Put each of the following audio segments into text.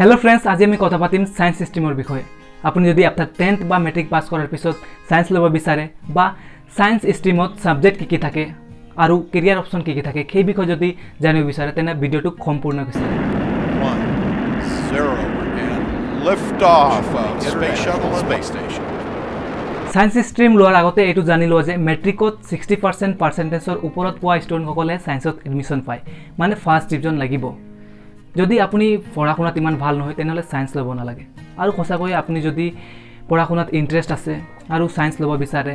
Hello friends আজি আমি কথা পাতিম ছায়েন্স ষ্ট্ৰীমৰ বিষয়ে। আপুনি যদি আফটাৰ টেন্থ বা মেট্ৰিক পাছ কৰাৰ পিছত ছায়েন্স ল'ব বিচাৰে বা ছায়েন্স ষ্ট্ৰীমত ছাবজেক্ট কি কি থাকে আৰু কেৰিয়াৰ অপশ্যন কি কি থাকে সেই বিষয়ে যদি জানিব বিচাৰে তেনে ভিডিঅ'টো সম্পূৰ্ণকৈ চাওক Station. ছায়েন্স ষ্ট্ৰীম লোৱাৰ আগতে এইটো জানি লোৱা যে মেট্ৰিকত ছিক্সটি পাৰ্চেণ্ট পাৰ্চেণ্টেজৰ ওপৰত পোৱা ষ্টুডেণ্টসকলে ছায়েন্সত এডমিশ্যন পায়। মানে ফাৰ্ষ্ট ডিভিজন লাগিব। যদি আপুনি পঢ়া শুনাত ইমান ভাল নহয় তেনেহ'লে ছায়েন্স ল'ব নালাগে। আৰু সঁচাকৈ আপুনি যদি পঢ়া শুনাত ইণ্টাৰেষ্ট আছে আৰু ছায়েন্স ল'ব বিচাৰে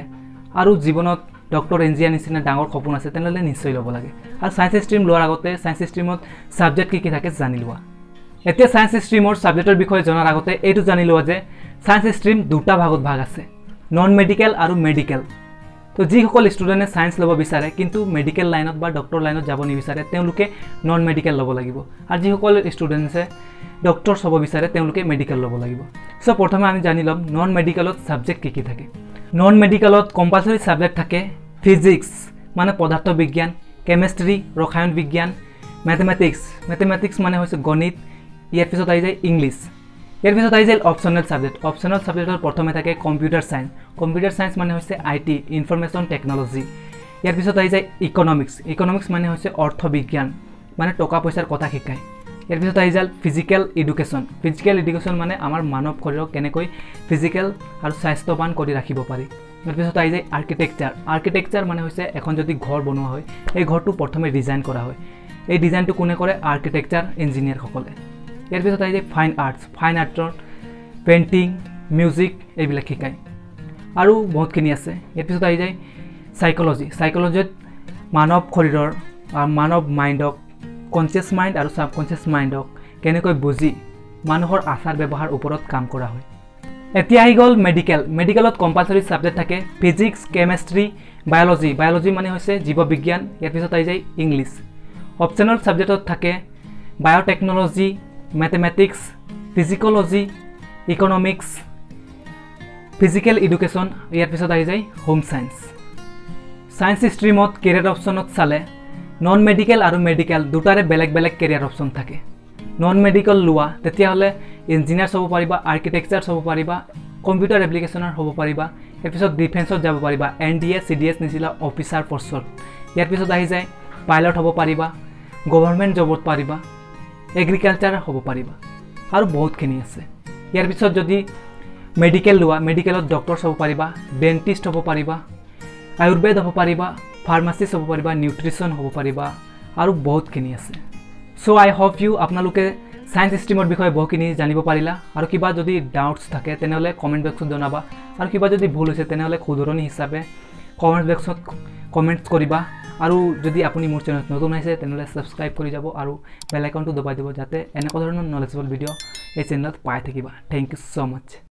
আৰু জীৱনত ডক্টৰ ইঞ্জিনিয়াৰ নিচিনা ডাঙৰ সপোন আছে তেনেহ'লে নিশ্চয় ল'ব লাগে। আৰু ছায়েন্স ষ্ট্ৰীম লোৱাৰ আগতে ছায়েন্স ষ্ট্ৰীমত ছাবজেক্ট কি কি থাকে জানি লোৱা। এতিয়া ছায়েন্স ষ্ট্ৰীমৰ ছাবজেক্টৰ বিষয়ে জনাৰ আগতে এইটো জানি লোৱা যে ছায়েন্স ষ্ট্ৰীম দুটা ভাগত ভাগ আছে নন মেডিকেল আৰু মেডিকেল তো যিসকল ষ্টুডেণ্টে ছায়েন্স ল'ব বিচাৰে কিন্তু মেডিকেল লাইনত বা ডক্টৰ লাইনত যাব নিবিচাৰে তেওঁলোকে নন মেডিকেল ল'ব লাগিব। আৰু যিসকল ষ্টুডেণ্টছে ডক্টৰছ হ'ব বিচাৰে তেওঁলোকে মেডিকেল ল'ব লাগিব। চ' প্ৰথমে আমি জানি ল'ম নন মেডিকেলত ছাবজেক্ট কি কি থাকে। নন মেডিকেলত কম্পালচৰি ছাবজেক্ট থাকে ফিজিক্স মানে পদাৰ্থ বিজ্ঞান কেমেষ্ট্ৰি ৰসায়ন বিজ্ঞান মেথমেটিক্স মেথমেটিক্স মানে হৈছে গণিত ইয়াৰ পিছত আহি যায় ইংলিছ। ইয়াৰ পিছত আহি যায় অপশ্যনেল ছাবজেক্ট অপশ্যনেল ছাবজেক্টৰ প্ৰথমে থাকে কম্পিউটাৰ ছায়েন্স কম্পিউটাৰ ছায়েন্স মানে হৈছে আই টি ইনফৰমেশ্যন টেকন'লজি ইয়াৰ পিছত আহি যায় ইকনমিক্স ইকনমিক্স মানে হৈছে অৰ্থ বিজ্ঞান মানে টকা পইচাৰ কথা শিকায়। ইয়াৰ পিছত আহি যায় ফিজিকেল এডুকেশ্যন ফিজিকেল এডুকেশ্যন মানে আমাৰ মানৱ শৰীৰক কেনেকৈ ফিজিকেল আৰু স্বাস্থ্যৱান কৰি ৰাখিব পাৰি। ইয়াৰ পিছত আহি যায় আৰ্কিটেকচাৰ আৰ্কিটেকচাৰ মানে হৈছে এখন যদি ঘৰ বনোৱা হয় এই ঘৰটো প্ৰথমে ডিজাইন কৰা হয়। এই ডিজাইনটো কোনে কৰে? আৰ্কিটেকচাৰ ইঞ্জিনিয়াৰসকলে ইয়াৰ পিছত আহি যায় ফাইন আৰ্টছ ফাইন আৰ্টৰ পেইণ্টিং মিউজিক এইবিলাক শিকায়। আৰু বহুতখিনি আছে। ইয়াৰ পিছত আহি যায় চাইক'লজি চাইক'লজিত মানৱ শৰীৰৰ মানৱ মাইণ্ডক কনচিয়াছ মাইণ্ড আৰু ছাবকনচিয়াছ মাইণ্ডক কেনেকৈ বুজি মানুহৰ আচাৰ ব্যৱহাৰ ওপৰত কাম কৰা হয়। এতিয়া আহি গ'ল মেডিকেল মেডিকেলত কম্পালচৰি ছাবজেক্ট থাকে ফিজিক্স কেমেষ্ট্ৰি বায়'লজি বায়'লজি মানে হৈছে জীৱ বিজ্ঞান ইয়াৰ পিছত আহি যায় ইংলিছ অপশ্যনেল ছাবজেক্টত থাকে biotechnology mathematics physiology economics physical education ইয়াৰ পিছত আহি যায় হোম ছায়েন্স ছায়েন্স ষ্ট্ৰীমত কেৰিয়াৰ অপশ্যনত চালে নন মেডিকেল আৰু মেডিকেল দুটাৰে বেলেগ বেলেগ কেৰিয়াৰ অপশ্যন থাকে। নন মেডিকেল লোৱা তেতিয়াহ'লে ইঞ্জিনিয়াৰ্ছ হ'ব পাৰিবা আৰ্কিটেকচাৰ্ছ হ'ব পাৰিবা কম্পিউটাৰ এপ্লিকেশ্যনৰ হ'ব পাৰিবা ইয়াৰ পিছত ডিফেন্সত যাব পাৰিবা N D A C D S নিচিনা অফিচাৰ পষ্টত ইয়াৰ পিছত আহি যায় পাইলট হ'ব পাৰিবা গভৰ্ণমেণ্ট জবত পাৰিবা। এগ্ৰিকালচাৰ হ'ব পাৰিবা। আৰু বহুতখিনি আছে। ইয়াৰ পিছত যদি মেডিকেল লোৱা মেডিকেলত ডক্টৰছ হ'ব পাৰিবা ডেণ্টিষ্ট হ'ব পাৰিবা আয়ুৰ্বেদ হ'ব পাৰিবা ফাৰ্মাচিষ্ট হ'ব পাৰিবা নিউট্ৰিশ্যন হ'ব পাৰিবা আৰু বহুতখিনি আছে। চ' আই হোপ ইউ আপোনালোকে ছায়েন্স ষ্ট্ৰীমৰ বিষয়ে বহুখিনি জানিব পাৰিলা। আৰু কিবা যদি ডাউটছ থাকে তেনেহ'লে কমেণ্ট বক্সত জনাবা। আৰু কিবা যদি ভুল হৈছে তেনেহ'লে শুধৰণি হিচাপে কমেণ্ট বক্সত কমেণ্টছ কৰিবা। আৰু যদি আপুনি মোৰ চেনেলত নতুন আহিছে তেনেহ'লে ছাবস্ক্ৰাইব কৰি যাব আৰু বেল দবাই দিব যাতে এনেকুৱা ধৰণৰ নলেজেবল ভিডিঅ' এই চেনেলত পাই থাকিবা। Thank you so much